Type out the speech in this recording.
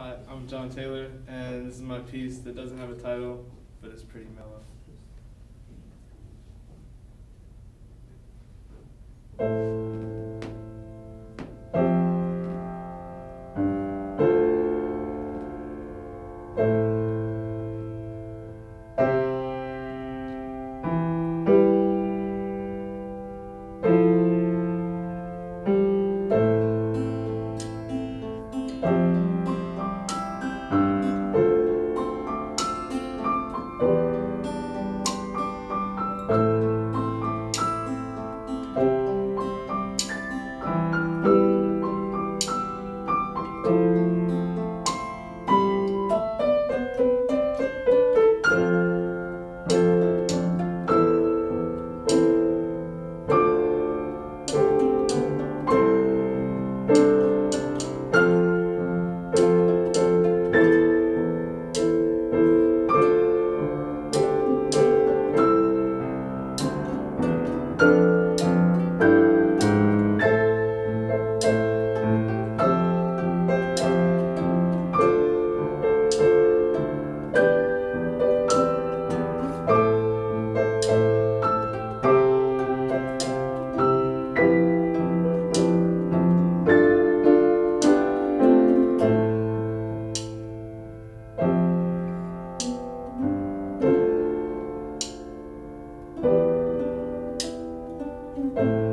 Hi, I'm John Taylor, and this is my piece that doesn't have a title, but it's pretty mellow. Música